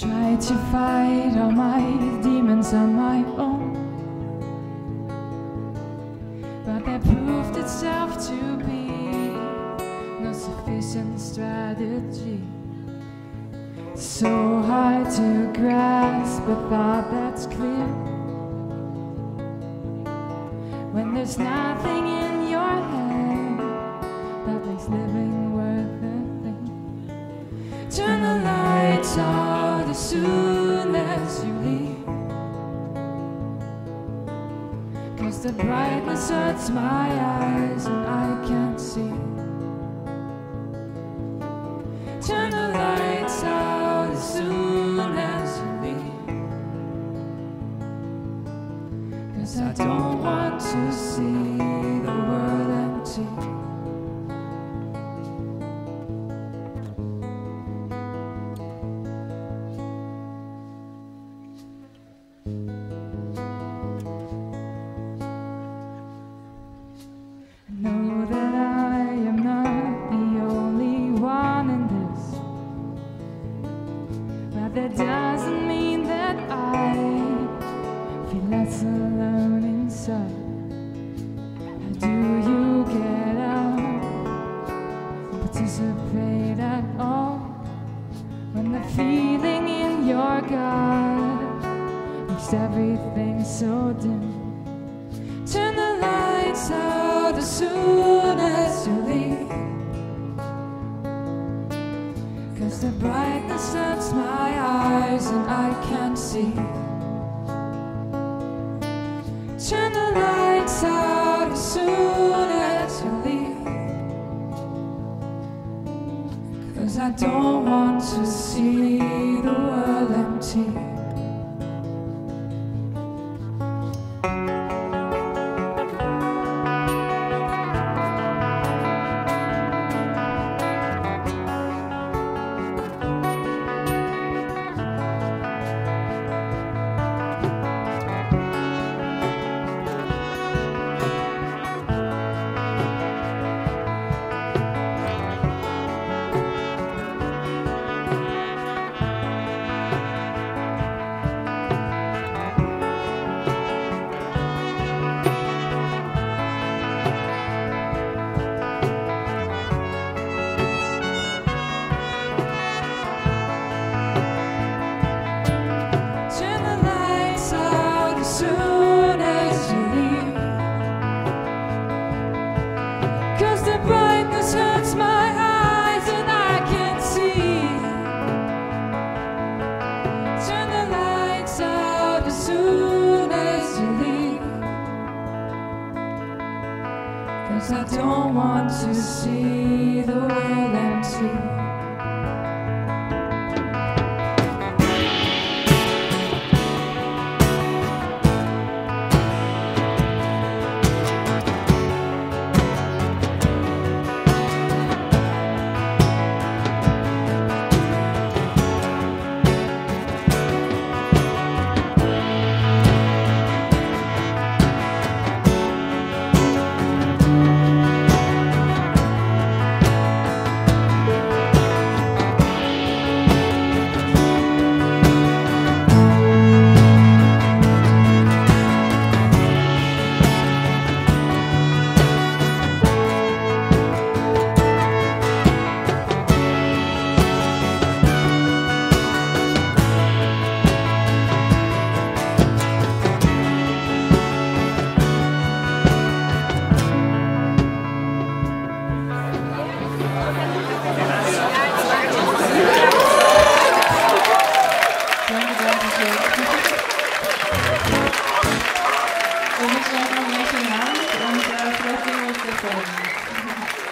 tried to fight all my demons on my own. But that proved itself to be no sufficient strategy. So hard to grasp a thought that's clear. When there's nothing in your head that makes living worth a thing. Turn the lights as soon as you leave. Cause the brightness hurts my eyes and I can't see. Turn the lights out as soon as you leave. Cause I don't want to see your gut makes everything so dim? Turn the lights out as soon as you leave. Cause the brightness hurts my eyes and I can't see. Turn the lights out as soon as you leave. Cause I don't want to see the I don't want to Wir wünschen euch und äh, vielleicht sehen wir.